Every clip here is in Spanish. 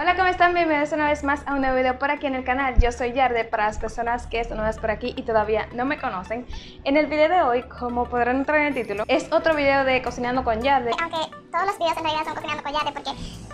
Hola, ¿cómo están? Bienvenidos una vez más a un nuevo video por aquí en el canal. Yo soy Yarde, para las personas que están nuevas por aquí y todavía no me conocen. En el video de hoy, como podrán entrar en el título, es otro video de Cocinando con Yarde. Aunque todos los videos en realidad son cocinando porque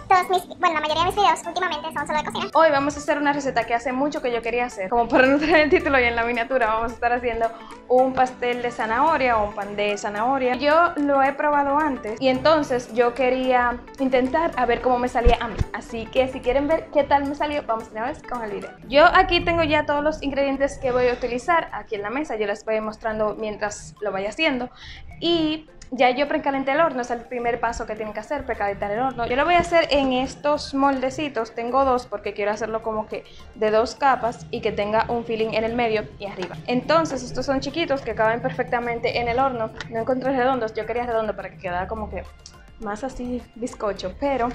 todos mis, bueno, la mayoría de mis videos últimamente son solo de cocina. Hoy vamos a hacer una receta que hace mucho que yo quería hacer. Como podrán entrar en el título y en la miniatura, vamos a estar haciendo un pastel de zanahoria o un pan de zanahoria. Yo lo he probado antes y entonces yo quería intentar a ver cómo me salía a mí. Así que si quieren ver qué tal me salió, vamos una vez con el video. Yo aquí tengo ya todos los ingredientes que voy a utilizar aquí en la mesa. Yo les voy mostrando mientras lo vaya haciendo. Y ya yo precalenté el horno, es el primer paso que tienen que hacer, precalentar el horno. Yo lo voy a hacer en estos moldecitos, tengo dos porque quiero hacerlo como que de dos capas y que tenga un filling en el medio y arriba. Entonces estos son chiquitos que caben perfectamente en el horno. No encontré redondos, yo quería redondo para que quedara como que más así bizcocho, pero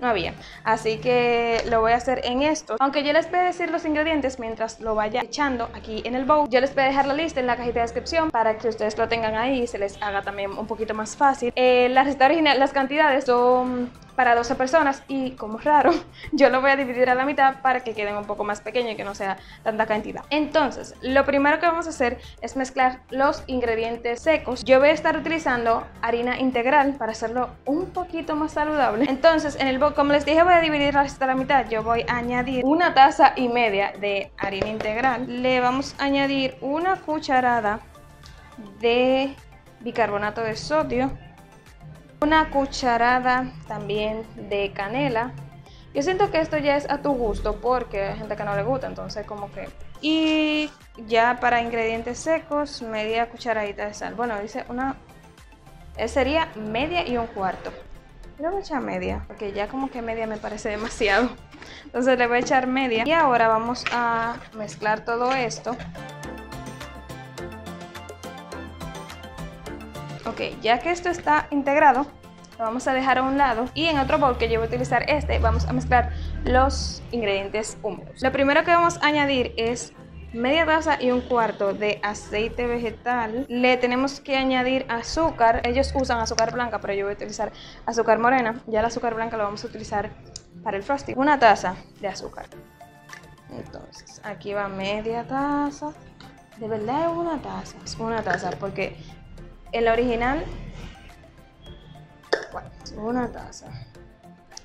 no había. Así que lo voy a hacer en esto. Aunque yo les voy a decir los ingredientes mientras lo vaya echando aquí en el bowl. Yo les voy a dejar la lista en la cajita de descripción para que ustedes lo tengan ahí y se les haga también un poquito más fácil. Eh, la receta original, las cantidades son para 12 personas y como raro, yo lo voy a dividir a la mitad para que queden un poco más pequeño y que no sea tanta cantidad. Entonces, lo primero que vamos a hacer es mezclar los ingredientes secos. Yo voy a estar utilizando harina integral para hacerlo un poquito más saludable. Entonces, en el bowl, como les dije, voy a dividir hasta la mitad. Yo voy a añadir una taza y media de harina integral. Le vamos a añadir una cucharada de bicarbonato de sodio una cucharada también de canela. Yo siento que esto ya es a tu gusto porque hay gente que no le gusta, entonces como que... Y ya para ingredientes secos, media cucharadita de sal. Bueno, dice una... Eh, sería media y un cuarto. Le voy a echar media, porque ya como que media me parece demasiado. Entonces le voy a echar media. Y ahora vamos a mezclar todo esto. Ya que esto está integrado, lo vamos a dejar a un lado y en otro bowl que yo voy a utilizar este, vamos a mezclar los ingredientes húmedos. Lo primero que vamos a añadir es media taza y un cuarto de aceite vegetal. Le tenemos que añadir azúcar. Ellos usan azúcar blanca, pero yo voy a utilizar azúcar morena. Ya el azúcar blanca lo vamos a utilizar para el frosting. Una taza de azúcar. Entonces, aquí va media taza. De verdad es una taza. Es una taza porque el original, una taza.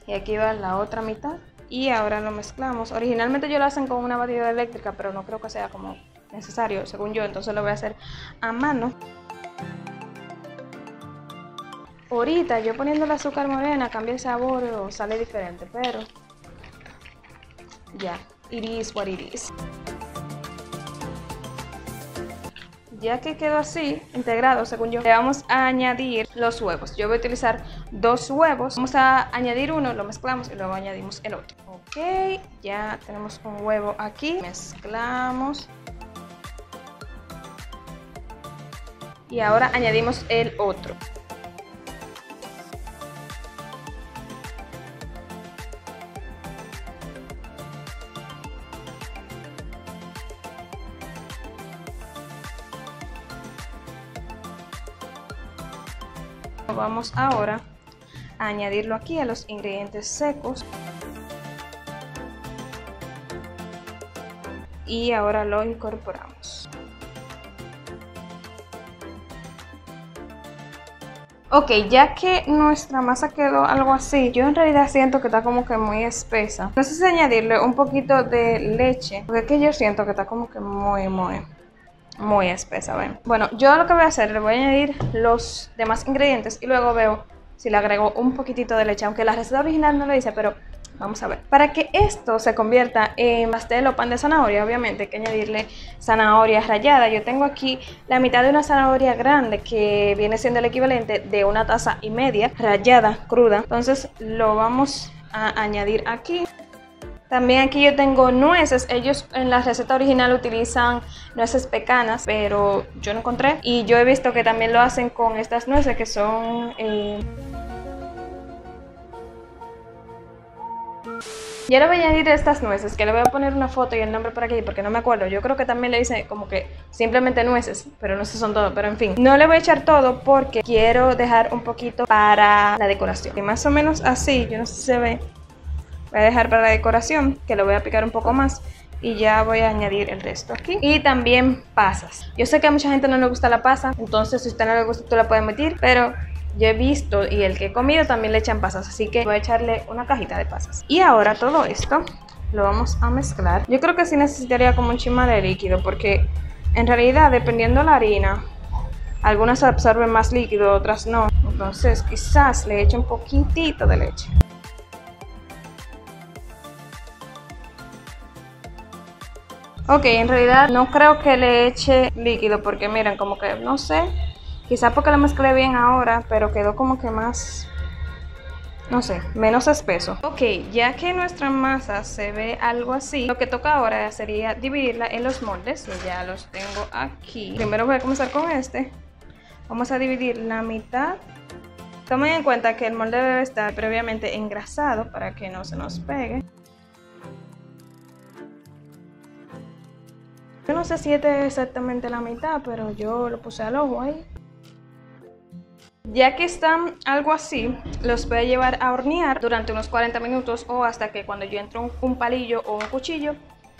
Y aquí va la otra mitad. Y ahora lo mezclamos. Originalmente yo lo hacen con una batidora eléctrica, pero no creo que sea como necesario, según yo. Entonces lo voy a hacer a mano. Ahorita yo poniendo el azúcar morena cambia el sabor o sale diferente, pero ya, it is what it is. Ya que quedó así, integrado según yo, le vamos a añadir los huevos. Yo voy a utilizar dos huevos. Vamos a añadir uno, lo mezclamos y luego añadimos el otro. Ok, ya tenemos un huevo aquí. Mezclamos. Y ahora añadimos el otro. Vamos ahora a añadirlo aquí a los ingredientes secos. Y ahora lo incorporamos. Ok, ya que nuestra masa quedó algo así, yo en realidad siento que está como que muy espesa. No sé añadirle un poquito de leche, porque es que yo siento que está como que muy, muy muy espesa, ¿ven? Bueno, yo lo que voy a hacer, le voy a añadir los demás ingredientes y luego veo si le agrego un poquitito de leche, aunque la receta original no lo dice, pero vamos a ver. Para que esto se convierta en pastel o pan de zanahoria, obviamente hay que añadirle zanahoria rallada. Yo tengo aquí la mitad de una zanahoria grande que viene siendo el equivalente de una taza y media rallada, cruda. Entonces lo vamos a añadir aquí. También aquí yo tengo nueces. Ellos en la receta original utilizan nueces pecanas, pero yo no encontré. Y yo he visto que también lo hacen con estas nueces que son... Eh... Yo le voy a añadir estas nueces, que le voy a poner una foto y el nombre por aquí porque no me acuerdo. Yo creo que también le hice como que simplemente nueces, pero no sé son todo, pero en fin. No le voy a echar todo porque quiero dejar un poquito para la decoración. Y más o menos así, yo no sé si se ve, Voy a dejar para la decoración, que lo voy a picar un poco más y ya voy a añadir el resto aquí. Y también pasas. Yo sé que a mucha gente no le gusta la pasa, entonces si usted no le gusta tú la puedes meter, pero yo he visto y el que he comido también le echan pasas, así que voy a echarle una cajita de pasas. Y ahora todo esto lo vamos a mezclar. Yo creo que sí necesitaría como un chima de líquido porque en realidad dependiendo la harina, algunas absorben más líquido, otras no. Entonces quizás le eche un poquitito de leche. Ok, en realidad no creo que le eche líquido porque miren, como que no sé, quizás porque lo mezclé bien ahora, pero quedó como que más, no sé, menos espeso. Ok, ya que nuestra masa se ve algo así, lo que toca ahora sería dividirla en los moldes, y ya los tengo aquí. Primero voy a comenzar con este. Vamos a dividir la mitad. Tomen en cuenta que el molde debe estar previamente engrasado para que no se nos pegue. Sé si este es exactamente la mitad, pero yo lo puse al ojo ahí. Ya que están algo así, los voy llevar a hornear durante unos 40 minutos o hasta que cuando yo entro un, palillo o un cuchillo,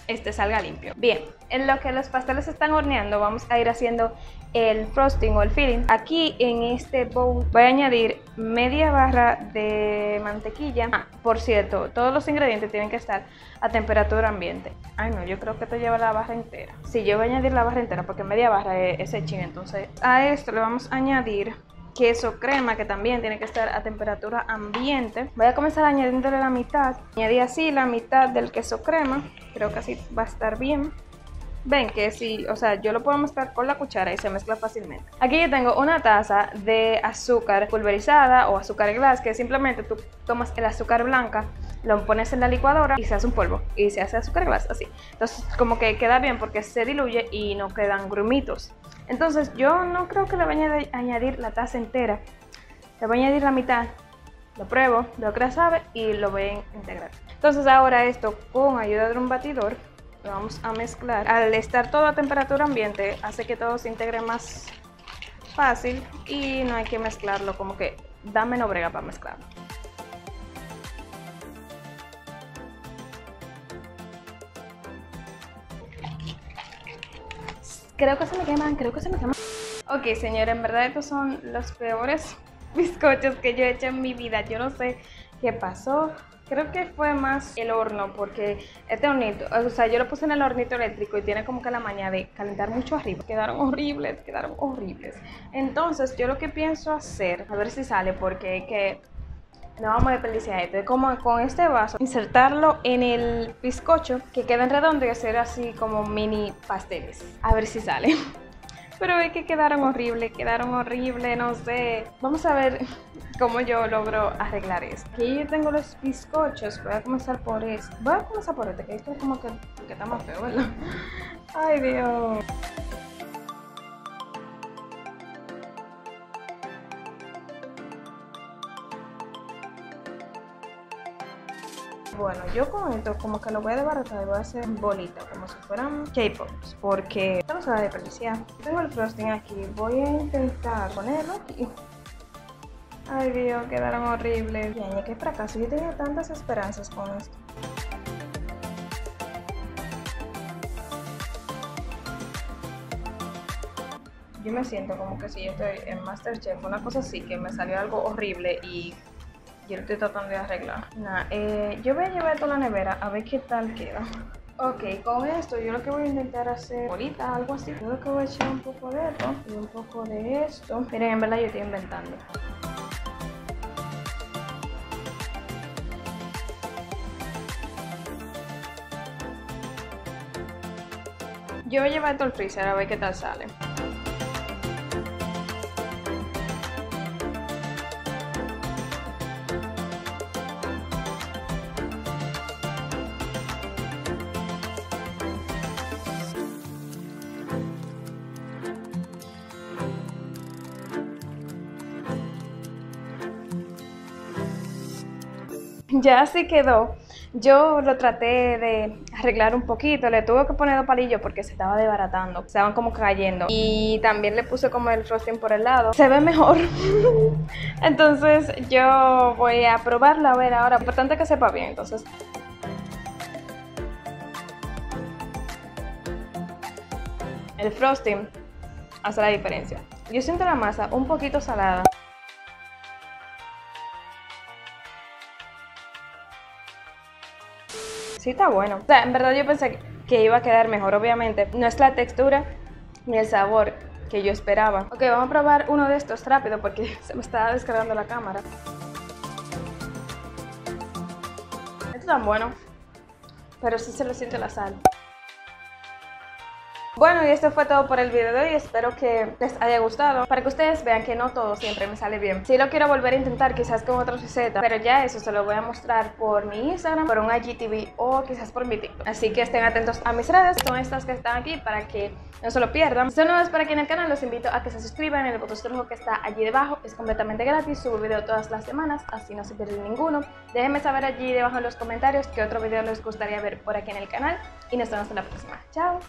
este salga limpio. Bien, en lo que los pasteles están horneando, vamos a ir haciendo el frosting o el filling. Aquí en este bowl voy a añadir media barra de mantequilla. Ah, por cierto, todos los ingredientes tienen que estar a temperatura ambiente. Ay no, yo creo que esto lleva la barra entera. Sí, yo voy a añadir la barra entera porque media barra es, es entonces a esto le vamos a añadir queso crema que también tiene que estar a temperatura ambiente. Voy a comenzar añadiéndole la mitad. Añadí así la mitad del queso crema. Creo que así va a estar bien. Ven que si, o sea, yo lo puedo mezclar con la cuchara y se mezcla fácilmente. Aquí yo tengo una taza de azúcar pulverizada o azúcar glass, que simplemente tú tomas el azúcar blanca, lo pones en la licuadora y se hace un polvo y se hace azúcar glass así. Entonces como que queda bien porque se diluye y no quedan grumitos. Entonces yo no creo que le vaya a añadir la taza entera. Le voy a añadir la mitad, lo pruebo, veo que sabe y lo voy a integrar. Entonces ahora esto con ayuda de un batidor vamos a mezclar. Al estar todo a temperatura ambiente hace que todo se integre más fácil y no hay que mezclarlo como que da menos brega para mezclarlo. Creo que se me queman, creo que se me queman. Ok, señora, en verdad estos son los peores bizcochos que yo he hecho en mi vida. Yo no sé qué pasó. Creo que fue más el horno, porque este hornito, o sea, yo lo puse en el hornito eléctrico y tiene como que la maña de calentar mucho arriba. Quedaron horribles, quedaron horribles. Entonces, yo lo que pienso hacer, a ver si sale, porque que no vamos a desperdiciar esto. Es como con este vaso, insertarlo en el bizcocho que queda en redondo y hacer así como mini pasteles. A ver si sale. Pero es que quedaron horribles, quedaron horribles, no sé. Vamos a ver cómo yo logro arreglar esto. Aquí yo tengo los bizcochos, voy a comenzar por este. Voy a comenzar por este, que esto es como que, que está más feo, ¿verdad? Ay, Dios. Bueno, yo con esto como que lo voy a desbaratar y voy a hacer bolitas, como si fueran K-Pops, porque esto no se va a. Tengo el frosting aquí, voy a intentar ponerlo aquí. Ay Dios, quedaron horribles. Bien, qué fracaso, yo tenía tantas esperanzas con esto. Yo me siento como que si yo estoy en Masterchef, una cosa así, que me salió algo horrible y yo lo estoy tratando de arreglar. Nada, eh, yo voy a llevar esto a la nevera a ver qué tal queda. Ok, con esto yo lo que voy a intentar hacer bolita, algo así. Yo lo que voy a echar un poco de esto y un poco de esto. Miren, en verdad yo estoy inventando. Yo voy a llevar esto al freezer a ver qué tal sale. ya así quedó. Yo lo traté de arreglar un poquito, le tuve que poner dos palillos porque se estaba desbaratando, estaban como cayendo. Y también le puse como el frosting por el lado. Se ve mejor. entonces yo voy a probarla a ver ahora. Importante que sepa bien, entonces. El frosting hace la diferencia. Yo siento la masa un poquito salada. Sí está bueno. O sea, en verdad yo pensé que iba a quedar mejor, obviamente. No es la textura ni el sabor que yo esperaba. Ok, vamos a probar uno de estos rápido porque se me está descargando la cámara. Esto es tan bueno, pero sí se lo siente la sal. Bueno, y esto fue todo por el video de hoy. Espero que les haya gustado. Para que ustedes vean que no todo siempre me sale bien. Si lo quiero volver a intentar, quizás con otra receta. Pero ya eso se lo voy a mostrar por mi Instagram, por un IGTV o quizás por mi TikTok. Así que estén atentos a mis redes. Son estas que están aquí para que no se lo pierdan. Si son nuevos para aquí en el canal, los invito a que se suscriban. El botón rojo que está allí debajo es completamente gratis. Subo video todas las semanas, así no se pierden ninguno. Déjenme saber allí debajo en los comentarios qué otro video les gustaría ver por aquí en el canal. Y nos vemos en la próxima. Chao.